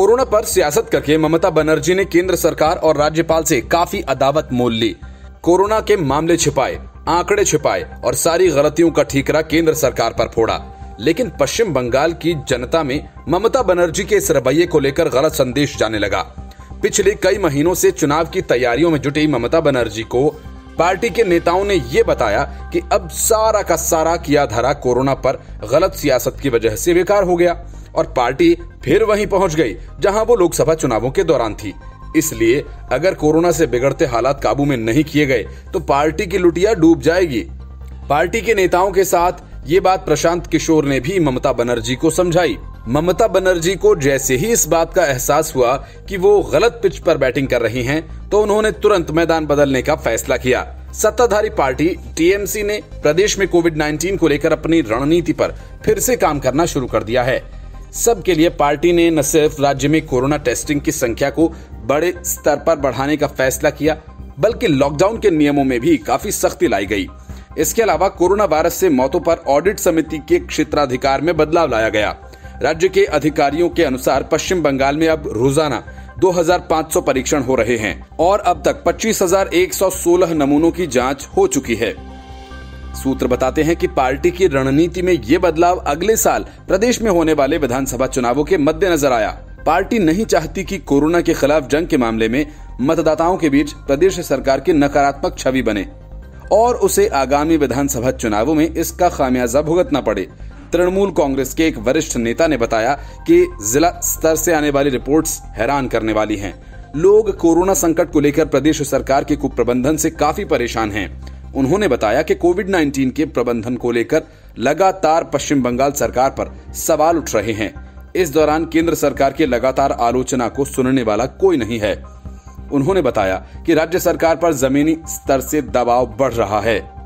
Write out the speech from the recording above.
Corona पर सियासत करके ममता बनर्जी ने केंद्र सरकार और राज्यपाल से काफ़ी अदावत मोल ली। कोरोना के मामले छिपाए, आंकड़े छिपाए और सारी गलतियों का ठीकरा केंद्र सरकार पर फोड़ा। लेकिन पश्चिम बंगाल की जनता में ममता बनर्जी के इस रवैये को लेकर गलत संदेश जाने लगा। पिछले कई महीनों से चुनाव की तैयारियों में जुटी ममता बनर्जी को पार्टी के नेताओं ने ये बताया कि अब सारा का सारा किया धरा कोरोना पर गलत सियासत की वजह से बेकार हो गया और पार्टी फिर वहीं पहुँच गई, जहाँ वो लोकसभा चुनावों के दौरान थी। इसलिए अगर कोरोना से बिगड़ते हालात काबू में नहीं किए गए तो पार्टी की लुटिया डूब जाएगी। पार्टी के नेताओं के साथ ये बात प्रशांत किशोर ने भी ममता बनर्जी को समझाई। ममता बनर्जी को जैसे ही इस बात का एहसास हुआ कि वो गलत पिच पर बैटिंग कर रही हैं, तो उन्होंने तुरंत मैदान बदलने का फैसला किया। सत्ताधारी पार्टी टीएमसी ने प्रदेश में कोविड 19 को लेकर अपनी रणनीति पर फिर से काम करना शुरू कर दिया है। सबके लिए पार्टी ने न सिर्फ़ राज्य में कोरोना टेस्टिंग की संख्या को बड़े स्तर पर बढ़ाने का फैसला किया बल्कि लॉकडाउन के नियमों में भी काफ़ी सख्ती लाई गई। इसके अलावा कोरोना वायरस से मौतों पर ऑडिट समिति के क्षेत्राधिकार में बदलाव लाया गया। राज्य के अधिकारियों के अनुसार पश्चिम बंगाल में अब रोज़ाना 2500 परीक्षण हो रहे हैं और अब तक 25,116 नमूनों की जाँच हो चुकी है। सूत्र बताते हैं कि पार्टी की रणनीति में ये बदलाव अगले साल प्रदेश में होने वाले विधानसभा चुनावों के मद्देनजर आया। पार्टी नहीं चाहती कि कोरोना के खिलाफ जंग के मामले में मतदाताओं के बीच प्रदेश सरकार की नकारात्मक छवि बने और उसे आगामी विधानसभा चुनावों में इसका खामियाजा भुगतना पड़े। तृणमूल कांग्रेस के एक वरिष्ठ नेता ने बताया कि जिला स्तर से आने वाली रिपोर्ट्स हैरान करने वाली हैं। लोग कोरोना संकट को लेकर प्रदेश सरकार के कुप्रबंधन से काफ़ी परेशान हैं। उन्होंने बताया कि कोविड 19 के प्रबंधन को लेकर लगातार पश्चिम बंगाल सरकार पर सवाल उठ रहे हैं इस दौरान केंद्र सरकार की लगातार आलोचना को सुनने वाला कोई नहीं है उन्होंने बताया कि राज्य सरकार पर जमीनी स्तर से दबाव बढ़ रहा है